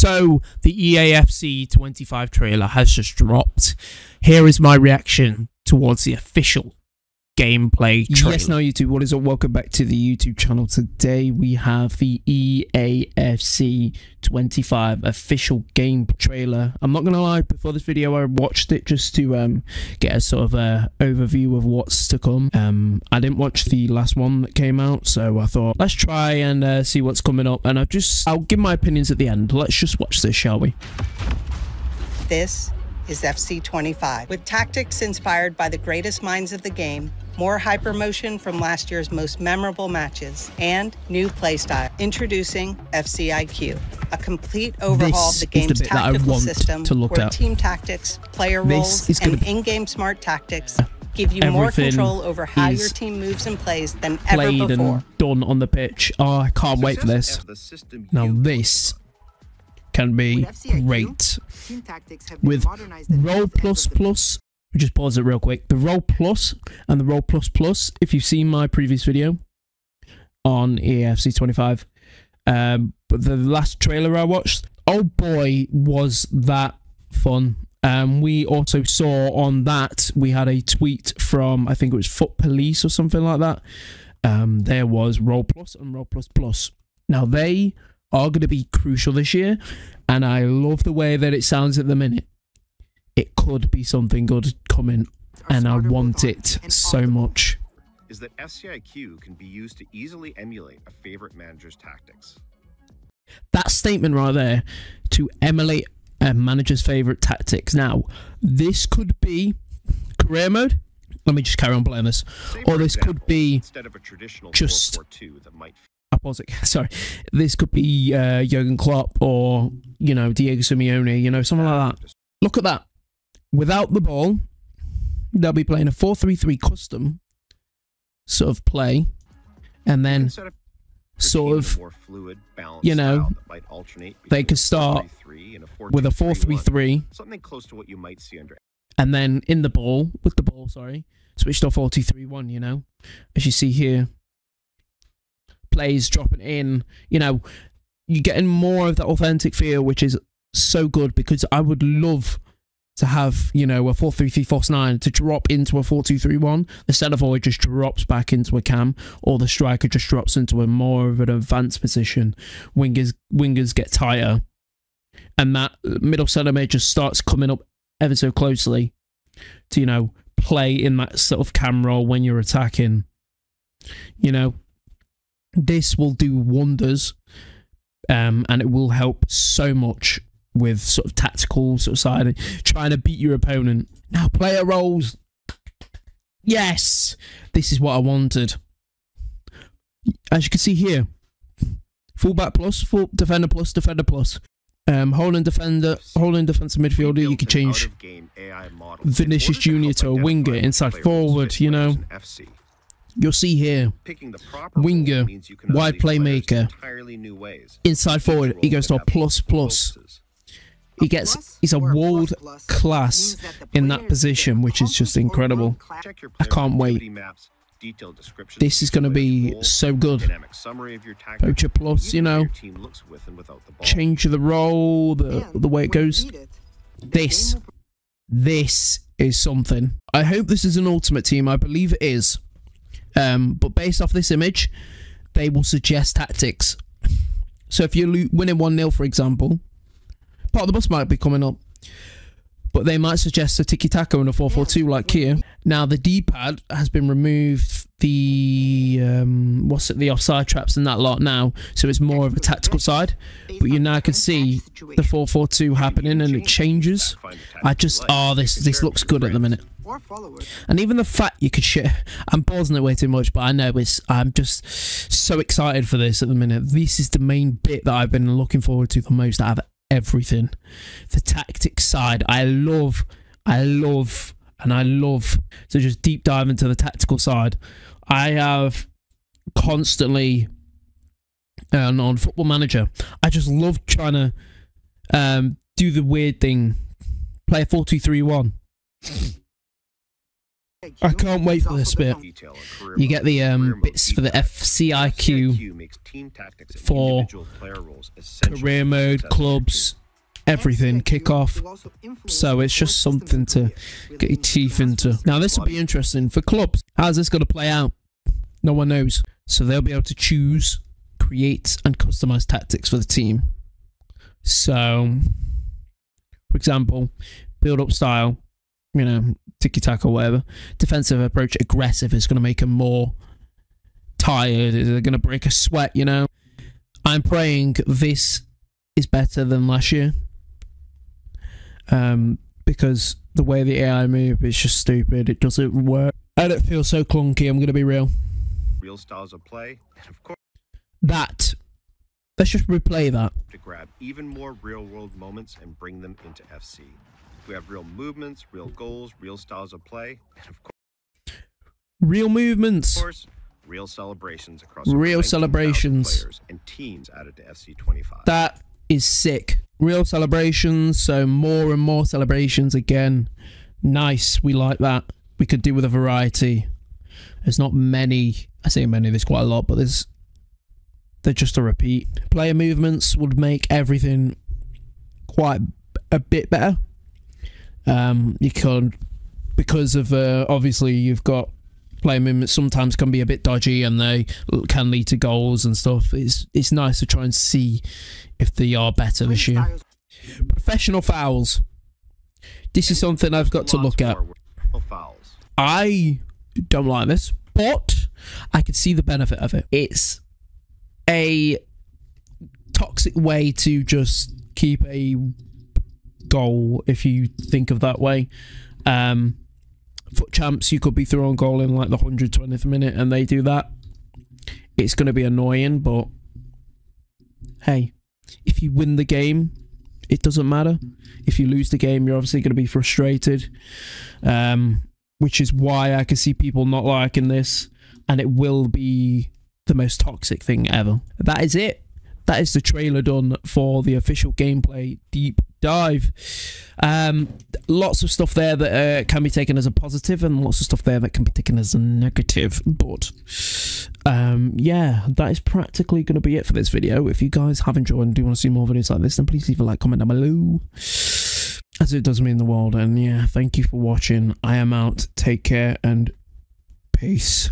So, the EAFC 25 trailer has just dropped. Here is my reaction towards the official gameplay trailer. Yes, now YouTube, what is up? Welcome back to the YouTube channel. Today we have the EAFC 25 official game trailer. I'm not gonna lie, before this video I watched it just to um, get a sort of a overview of what's to come. Um, I didn't watch the last one that came out, so I thought let's try and uh, see what's coming up. And I'll just I'll give my opinions at the end. Let's just watch this, shall we? This is FC25. With tactics inspired by the greatest minds of the game, more hypermotion from last year's most memorable matches, and new playstyle. Introducing FCIQ, a complete overhaul This of the is the game's bit that I tactical system to look where at. team tactics, player This roles, gonna and in-game smart tactics give you more control over how your team moves and plays than ever Played before. and done on the pitch. Oh, I can't wait for this. Now this can be great. with Role Plus Plus. Just pause it real quick. The Role Plus and the Role Plus Plus. If you've seen my previous video on E EAFC 25, um, but the last trailer I watched, oh boy, was that fun. Um, we also saw on that we had a tweet from I think it was Foot Police or something like that. Um, there was Role Plus and Role Plus Plus. Now they are going to be crucial this year, and I love the way that it sounds at the minute. It could be something good coming, and I want it so much. is that FCIQ can be used to easily emulate a favorite manager's tactics. That statement right there to emulate a manager's favorite tactics. Now, this could be career mode. Let me just carry on playing this. Say, Or this could be instead of a traditional just- 4-4-2 that might I pause it. Sorry, this could be uh, Jurgen Klopp or you know Diego Simeone. You know something like that. Look at that. Without the ball, they'll be playing a four-three-three custom sort of play, and then Instead of sort of fluid, you know, might alternate they could start with a 4-2-3-1, four-three-three. something close to what you might see under and then in the ball with the ball sorry switched off 4-2-3-1 you know as you see here plays dropping in you know you're getting more of that authentic feel which is so good because i would love to have you know a 4-3-3 false 9 to drop into a 4-2-3-1 the centre forward just drops back into a cam or the striker just drops into a more of an advanced position. Wingers wingers get tighter. And that middle centre mid just starts coming up ever so closely to you know play in that sort of cam role when you're attacking. You know this will do wonders um and it will help so much with sort of tactical sort of side trying to beat your opponent. Now player roles. Yes this is what i wanted. As you can see here fullback plus full defender plus defender plus. Um holding defender holding defensive midfielder you can change out-of-game AI model. Vinicius Junior to a winger inside forward, you know. In FC. You'll see here, Picking the proper Winger, role means you can wide unleash players in playmaker. entirely new ways. inside forward, he goes to a role can have plus plus. He gets, he's a world class in that position, which is just incredible. I can't wait. maps, This is going to be so good. dynamic summary of your tactics, Poacher plus, you know, your team looks with the ball. change of the role, the the way it goes. This, this is something. I hope this is an ultimate team. I believe it is. Um, but based off this image, they will suggest tactics. So if you're winning 1 0, for example, part of the bus might be coming up. But they might suggest a tiki taka and a 4 4 2 like here. Now, the D pad has been removed, the um, what's it, the offside traps and that lot now. So it's more of a tactical side. But you now can see the 4 4 2 happening and it changes. I just, oh, this this looks good at the minute. Or followers. And even the fact you could share, I'm pausing it way too much, but I know it's. I'm just so excited for this at the minute. This is the main bit that I've been looking forward to the most out of everything. The tactics side, I love, I love, and I love to just deep dive into the tactical side. I have constantly and on Football Manager, I just love trying to um, do the weird thing, play a four two three one I can't wait for this bit. You get the um, bits for the. FCIQ, for career mode, clubs, everything, kickoff. So it's just something to get your teeth into. Now this will be interesting for clubs. How's this going to play out? No one knows. So they'll be able to choose, create, and customize tactics for the team. So, for example, build up style, you know, ticky tack or whatever. Defensive approach, aggressive is going to make them more tired. They're going to break a sweat? You know, I'm praying this is better than last year. Um, because the way the AI move is just stupid. It doesn't work. And it feels so clunky. I'm going to be real. real styles of play, and of course, That. Let's just replay that. to grab even more real-world moments and bring them into FC. We have real movements, real goals, real styles of play, and of course, Real movements. Of course, real celebrations across Real celebrations. players and teams added to FC 25. That is sick. Real celebrations. So more and more celebrations again. Nice. We like that. We could do with a variety. There's not many. I say many. There's quite a lot, but there's. They're just a repeat. Player movements would make everything quite a bit better. Um, you could because of uh, obviously you've got player movements sometimes can be a bit dodgy and they can lead to goals and stuff. It's it's nice to try and see if they are better this year. Professional fouls. This is something I've got to look at. I don't like this, but I can see the benefit of it. It's a toxic way to just keep a goal if you think of that way. Um, FUT Champs, you could be throwing goal in like the 120th minute and they do that. It's going to be annoying, but hey, if you win the game, it doesn't matter. If you lose the game, you're obviously going to be frustrated. Um, which is why I can see people not liking this, and it will be the most toxic thing ever. That is it. That is the trailer done for the official gameplay deep dive. Um, lots of stuff there that uh, can be taken as a positive, and lots of stuff there that can be taken as a negative. But um, yeah, that is practically going to be it for this video. If you guys have enjoyed and do want to see more videos like this, then please leave a like, comment down below as it does mean the world. And yeah, thank you for watching. I am out. Take care and peace.